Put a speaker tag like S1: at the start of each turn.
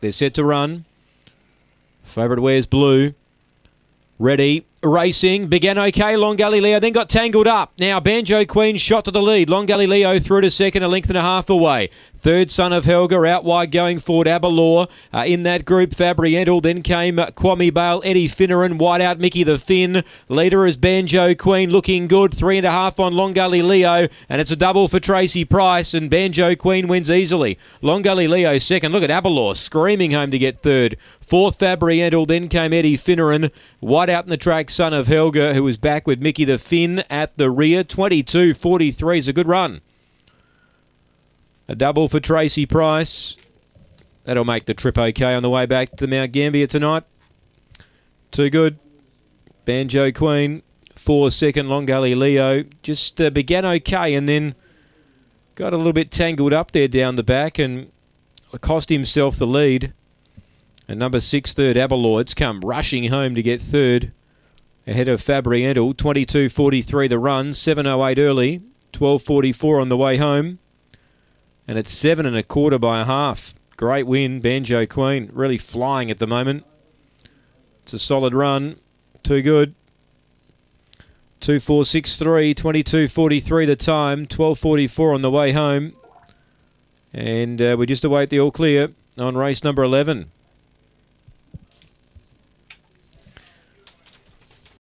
S1: They're set to run. Favourite wears blue. Ready. Racing. Began okay. Long Galileo then got tangled up. Now Banjo Queen shot to the lead. Long Galileo through to second, a length and a half away. Third son of Helga out wide going forward. Abalor uh, in that group. Fabriental. Then came Kwame Bale, Eddie Finneran, wide out Mickey the Finn. Leader is Banjo Queen looking good. Three and a half on Long Galileo. And it's a double for Tracy Price. And Banjo Queen wins easily. Long Galileo second. Look at Abalor screaming home to get third. Fourth Fabriental. Then came Eddie Finneran. Wide out in the track, son of Helga, who was back with Mickey the Finn at the rear. 22 43 is a good run. A double for Tracy Price. That'll make the trip okay on the way back to Mount Gambier tonight. Too good. Banjo Queen, four second. Long Galileo just uh, began okay and then got a little bit tangled up there down the back and cost himself the lead. And number six, third, Abalor's come rushing home to get third. Ahead of Fabriental, 22.43 the run, 7.08 early, 12.44 on the way home and it's seven and a quarter by a half. Great win, Banjo Queen, really flying at the moment. It's a solid run, too good. 2463, 2243 the time, 1244 on the way home. And uh, we just await the all clear on race number 11.